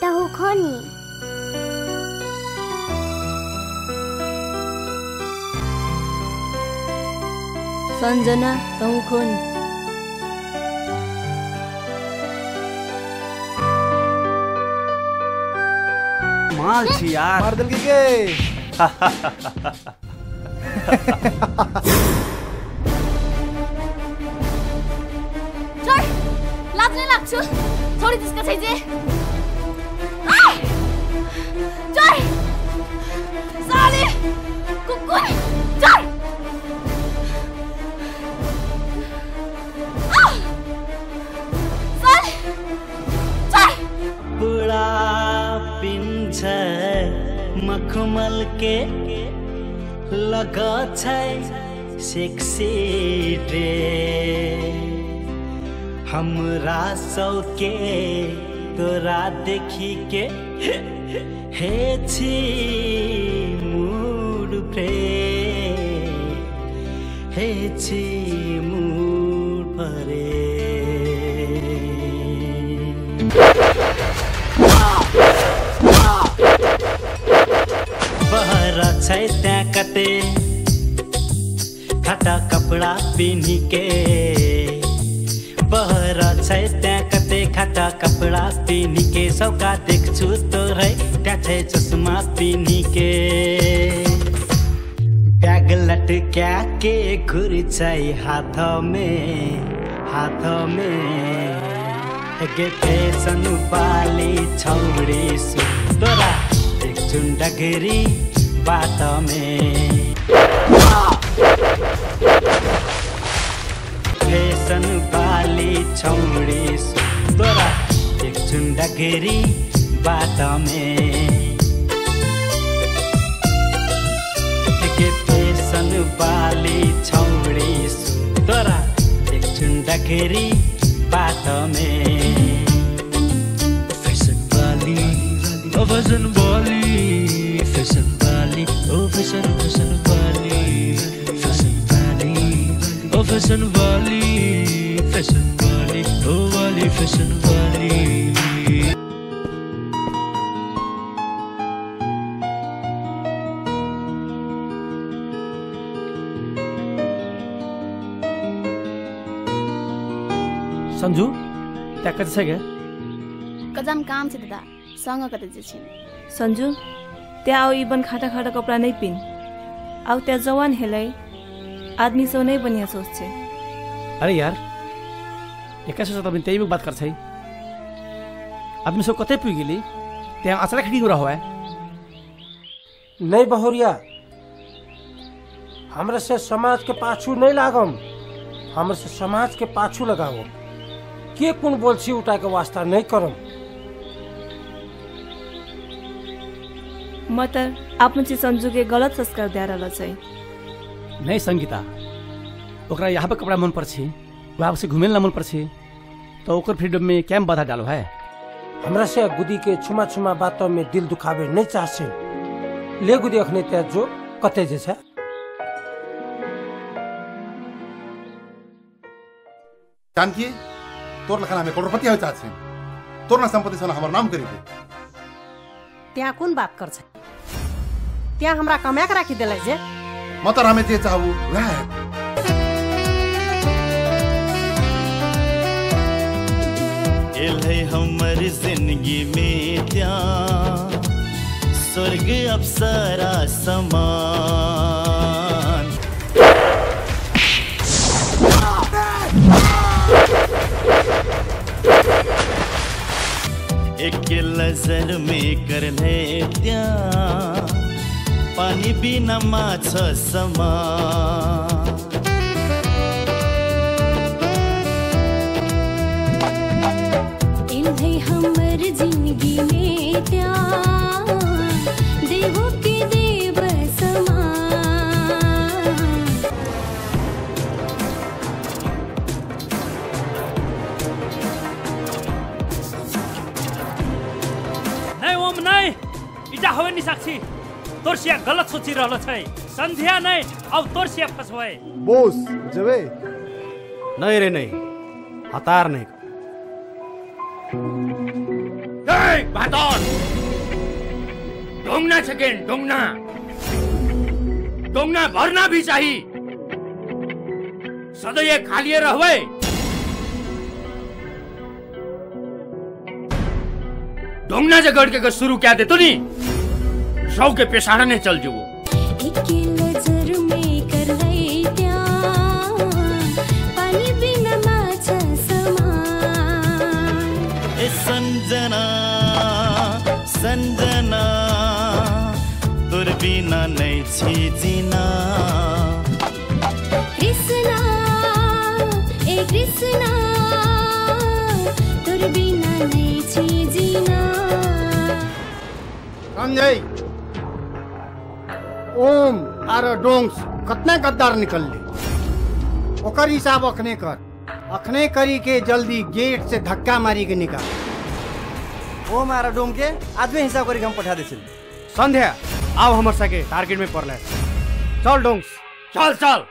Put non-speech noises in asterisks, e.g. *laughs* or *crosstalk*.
तहु खोनी सन्जना तँ खोन माल छी यार। मार दिल के छोड *laughs* *laughs* मखमल के लगा छै सेक्सी ड्रेस। हमरा सबके तोरा देखी के हे छी मूड फ्रेश। हे छी मूड फरे छै कते खटा कपडा पिन्ही के बहर छै त्यहाँ कते खटा कपडा पिन्ही के सबका देख्छु तोरै त्यहाँ छै चस्मा पिन्ही के बैग लटक्या के घुर छै हाथ में हाथ में के फैशन वाली छौड़ी सु तोरा देख्छु डगरी। बाट में फेसन बाली छौडी सुन्दरा एक चुन्डा घेरी बाट में के फेसन बाली छौडी सुन्दरा एक चुन्डा घेरी बाट में फेसन बाली वजन बाली फेसन फसल फसल वाली फसल वाली ओ फसल वाली फसल वाली ओ वाली फसल वाली संजू त्या कधी सगळ्या काम छे दादा संग कधी जे छिन। संजू त्यहाँ आऊ इबन खाटा खाटा कपड़ा नहीं पिन. आऊ त्यहाँ जवान हेलै आदमी सो नहीं बनिया सोच अरे यार एका सोच तपाईँ त्यही बात गर्छ है आदमी सब कतै पुगिली त्यहाँ अचानक खिड़ी रहा हुआ है नहीं बहुरिया हमरे से समाज के पाछू नहीं लागम हमरे से समाज के पाछू लगाओ के कुन बोलसी उठा के वास्ता नहीं करम? म त आफ्नो चाहिँ सन्जुके गलत संस्कार दिएर ल चाहिँ नहीं संगीता ओकरा यहाँ पे कपड़ा मन पर्छी वहाँ से घूमे ला मन पर्छी तो ओकर फ्रीडम में क्या बाधा डालो है? हमरा से गुदी के छुमा छुमा बातों में दिल दुखावे नहीं चाहसे ले गुदी अखने त्या जो कते जे छ। जानकी तोर लखन हमें करोड़पति हो चाहते। तोर ना संपत्ति से हमारा नाम करी त्यहाँ कुन बात गर्छ त्यहाँ हमरा कमाक राखी देलै जे। म तर हमें जे चाहू वह है एलै हमर ज़िंदगी में त्या स्वर्ग अप्सरा समान एक नज़र में कर ले त्या पानी बिना माछ समान इन्हें हमर जिंदगी में त्याग देवो के देव समान नै ओम नै। इटा होवे नि साक्षी। तोर्सिया गलत सोचि रहल छै। संध्या नै अब तोर्सिया फसबै बोस जबे? नै रे नै। हतार नै। ए भातोर ढोंगना छकेन ढोंगना ढोंगना भरना भी चाही। सदैव खालिए रहबै। ढोंगना जगड़ के सुरु क्या दे तो सौ के पेशाड़ा ने चल ए संजना संजना तोर बिना नहीं छी जीना कृष्णा ए कृष्णा तोर बिना नहीं छी जीना संजय ओम आर डोंग्स कतना गद्दार निकल ले। ओकर हिसाब अखने कर। अखने करी के जल्दी गेट से धक्का मारी के निकाल। ओम आर डोम के आदमी हिसाब करके हम पठा देछिन संध्या आओ हमर सके टारगेट में पड़ले चल डोंग्स। चल चल।